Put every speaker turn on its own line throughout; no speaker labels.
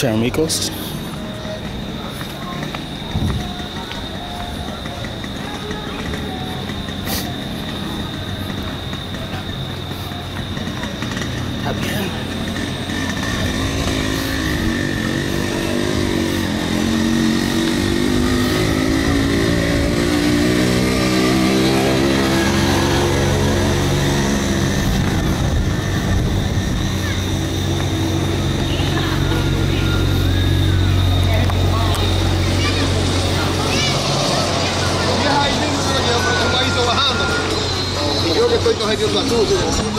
Charimicos. Cogiendo azul.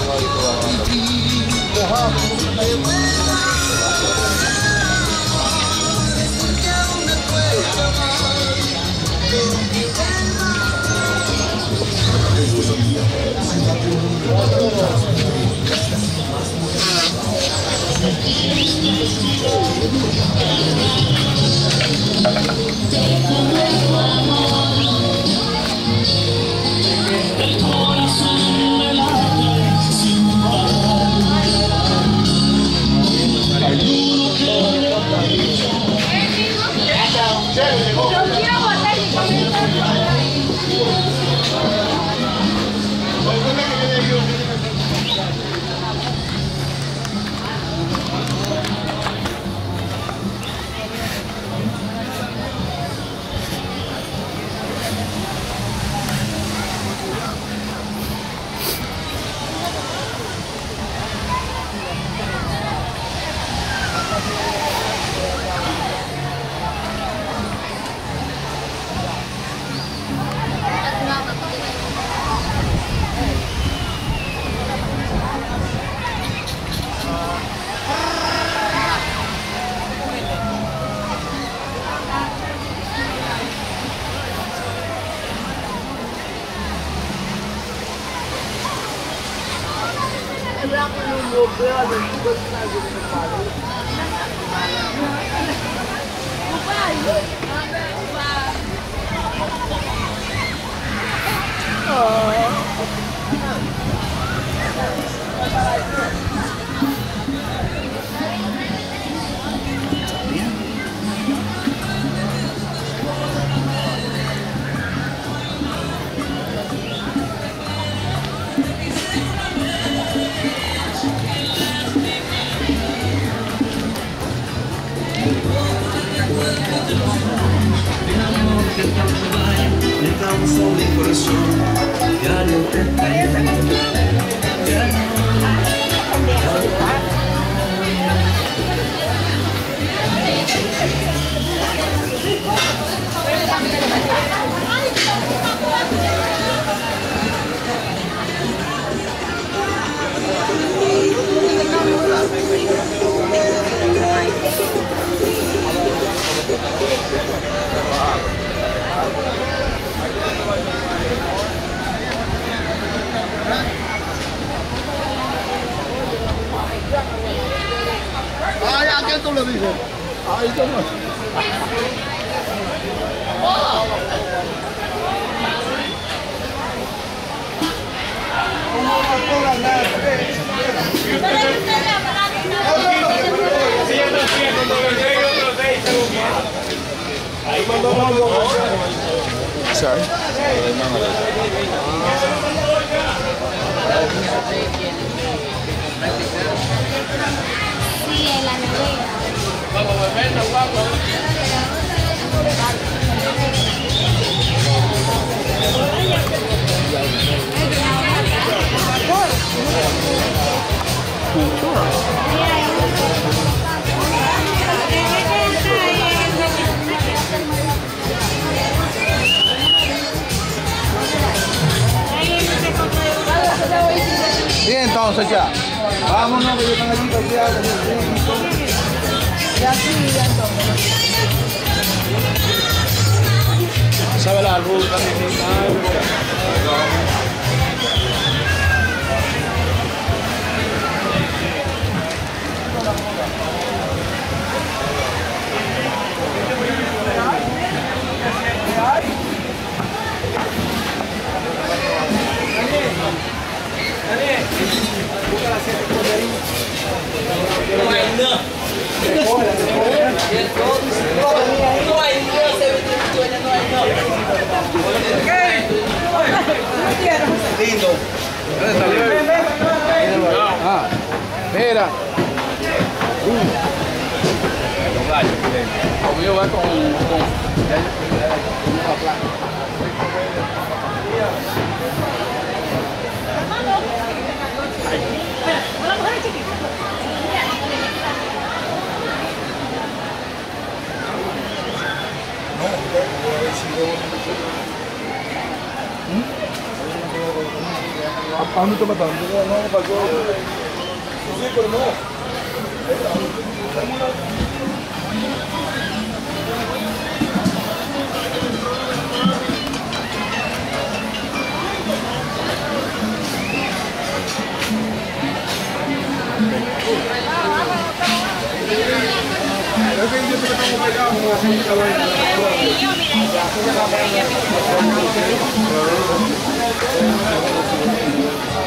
Oh. Sou de coração Ya no te tengo Ya
tú le dices? Ay.
Sorry.
Vámonos, que yo están
allí cambiando. Ya sí, ya entonces.
¿Sabe la ruta?
Thank you.
Ah, espera. O mío va con. con आउनु त म धन्दै नभएको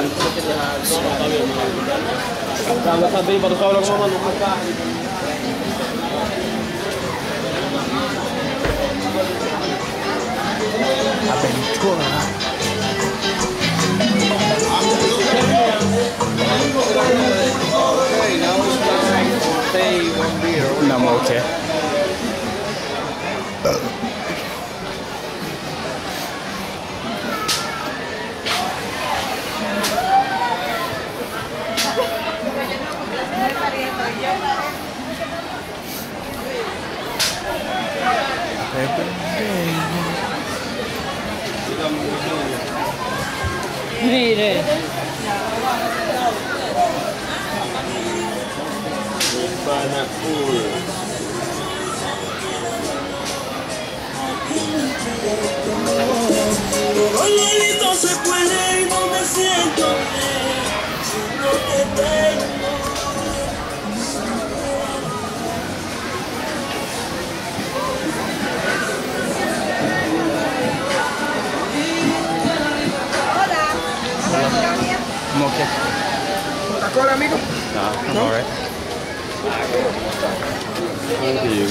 No,
I'm okay.
Mire.
Todo Lolito se puede ir siento no te tengo.
Okay.
¿Coca-Cola, amigo?
Nah, I'm alright. How do you?